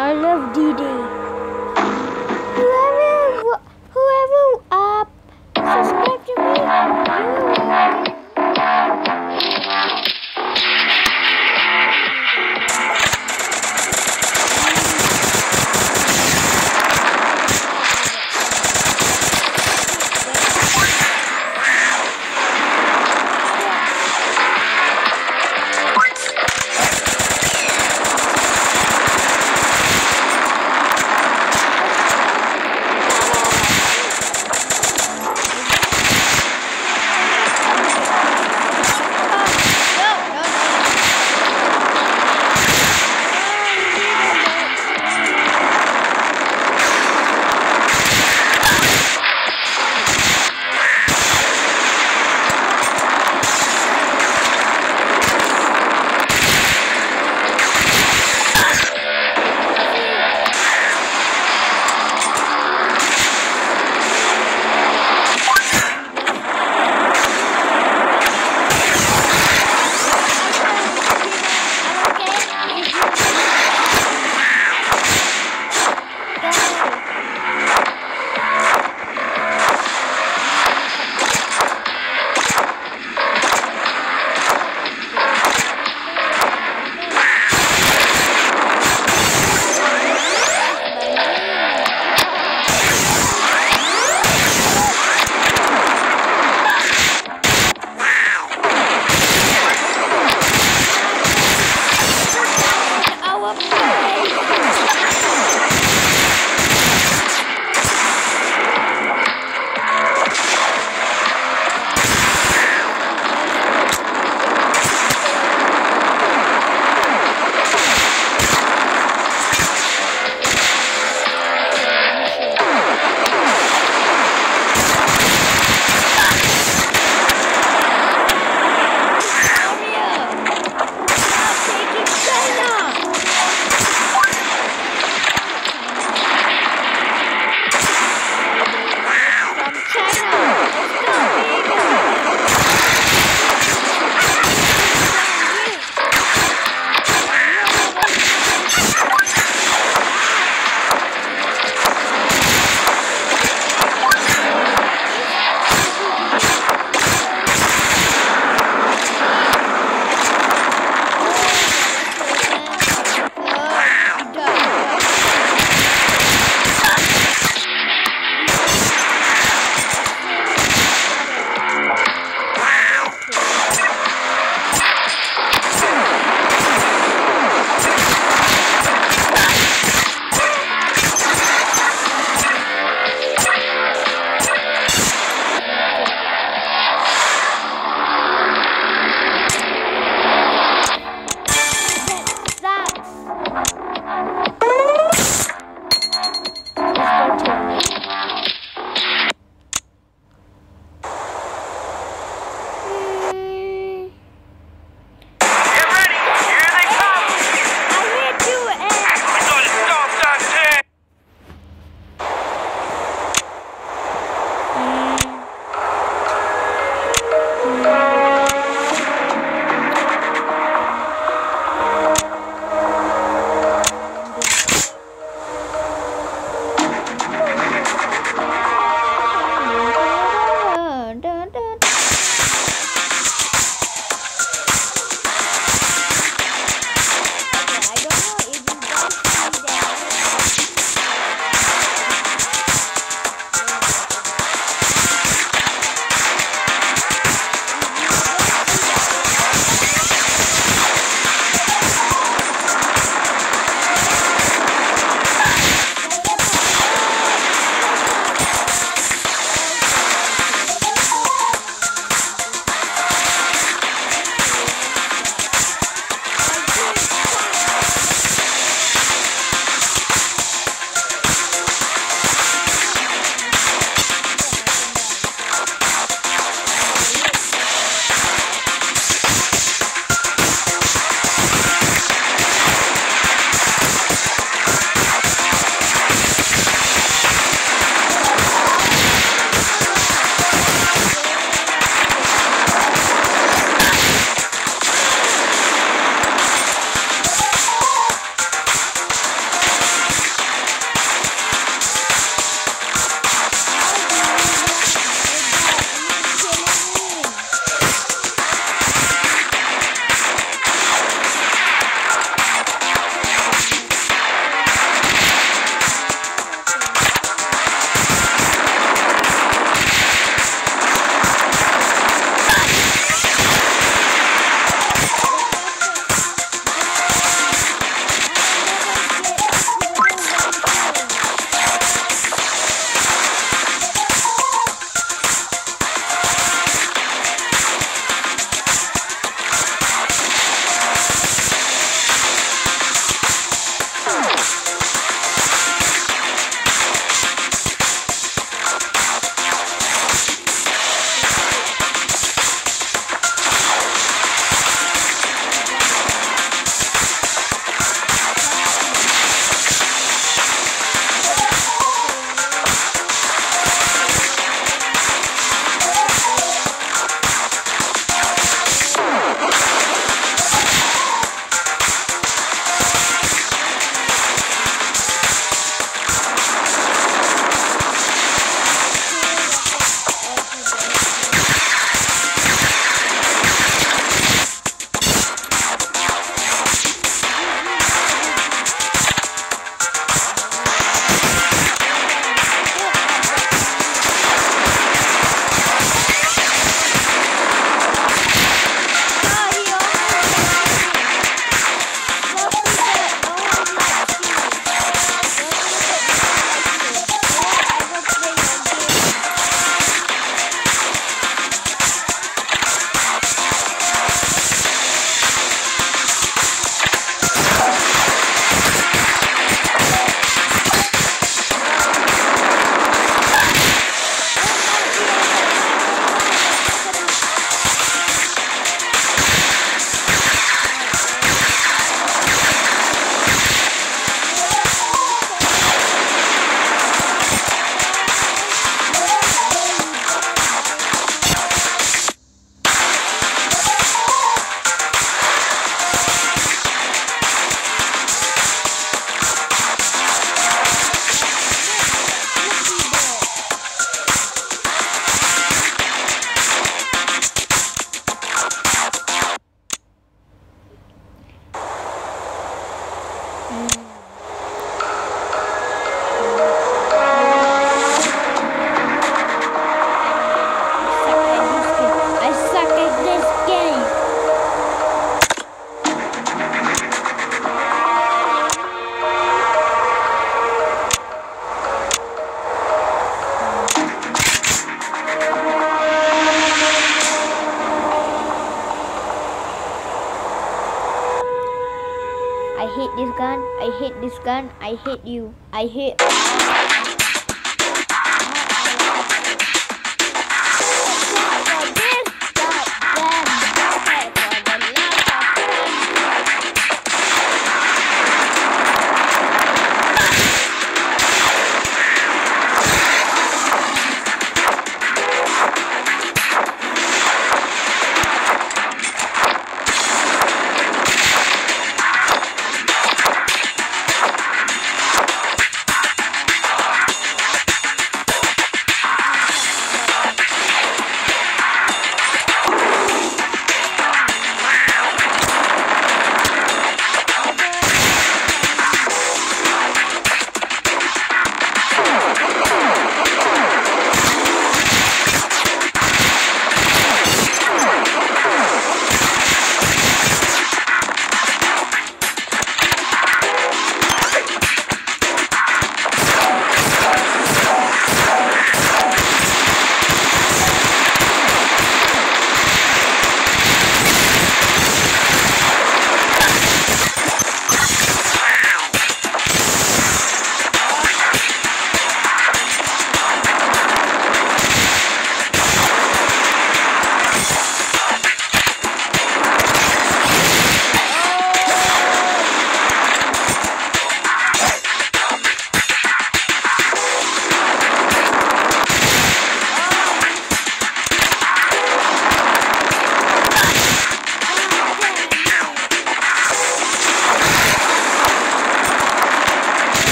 I love D-Day. This. I hate you. I hate.